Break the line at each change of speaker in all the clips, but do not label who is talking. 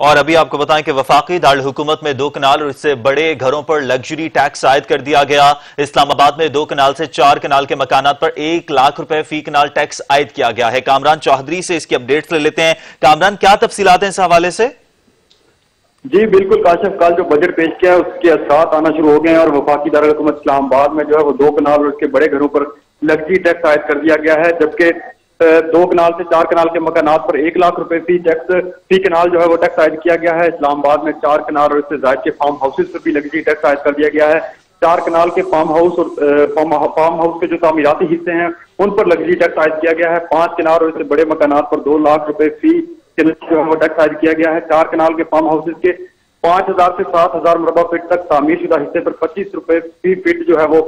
और अभी आपको बताएँ कि वफाकी दारकूमत में दो कनाल और इससे बड़े घरों पर लग्जरी टैक्स आयद कर दिया गया। इस्लामाबाद में दो कनाल से चार कनाल के मकान पर एक लाख रुपए फ़ी कनाल टैक्स आयद किया गया है। कामरान चौधरी से इसकी अपडेट्स ले लेते हैं। कामरान, क्या तफसीलात हैं इस हवाले से?
जी, बिल्कुल काशिफ, कल जो बजट पेश किया है, उसके असरात आना शुरू हो गए हैं और वफाकी दारकूमत इस्लामाबाद में जो है वो दो कनाल और उसके बड़े घरों पर लग्जरी टैक्स आयद कर दिया गया है, जबकि दो कनाल से चार कनाल के मकानात पर एक लाख रुपए फ़ी टैक्स, फ़ी कनाल जो है वो टैक्स आयद किया गया है। इस्लामाबाद में चार कनाल और इससे जायद के फार्म हाउसेज पर भी लग्जरी टैक्स आयद कर दिया गया है। चार कनाल के फार्म हाउस और फार्म हाउस के जो तामीराती हिस्से हैं, उन पर लग्जरी टैक्स आयद किया गया है। पाँच किनार और इससे बड़े मकानात पर दो लाख रुपए फ़ी जो है वो टैक्स आयद किया गया है। चार कनाल के फार्म हाउसेज के पाँच हज़ार से सात हज़ार मरबा फीट तक तामीर शुदा हिस्से पर पच्चीस रुपए फ़ी फीट जो है वो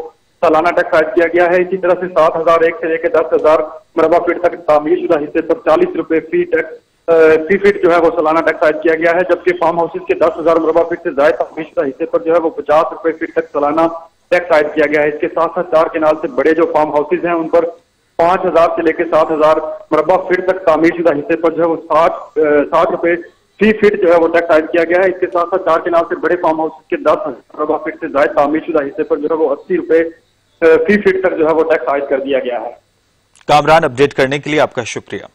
सालाना टैक्स आयद किया गया है। इसी तरह से सात हज़ार एक से लेकर दस हज़ार मरबा फीट तक तामीर शुदा हिस्से पर चालीस रुपए फ़ी टैक्स फ़ी फीट जो है वो सालाना टैक्स आयद किया गया है, जबकि फार्म हाउसेज के दस हज़ार मरबा फीट से ज़्यादा तामीर शुदा हिस्से पर जो है वो पचास रुपए फीट तक सालाना टैक्स आयद किया गया है। इसके साथ साथ चार किनाल से बड़े जो फार्म हाउसेज हैं, उन पर पाँच हज़ार से लेकर सात हज़ार मरबा फीट तक तामीर शुदा हिस्से पर जो है वो साठ साठ रुपए फ़ी फीट जो है वो टैक्स आयद किया गया है। इसके साथ साथ चार केनाल से बड़े फार्म हाउस के दस मरबा फीट से ज़्यादा तामीर शुदा हिस्से पर जो है वो अस्सी रुपए फ़ी फीट तक जो है वो टैक्स आयद कर दिया गया है।
कामरान अपडेट करने के लिए आपका शुक्रिया।